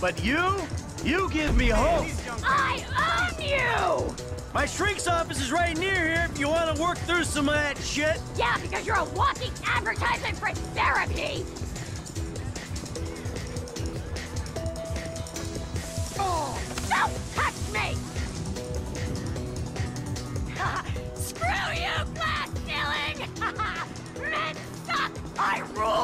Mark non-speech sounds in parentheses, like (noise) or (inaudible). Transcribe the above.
But you, you give me hope. I own you! My shrink's office is right near here if you want to work through some of that shit. Yeah, because you're a walking advertisement for therapy. Oh, don't touch me! (laughs) Screw you, glass ceiling! (laughs) Men suck! I rule!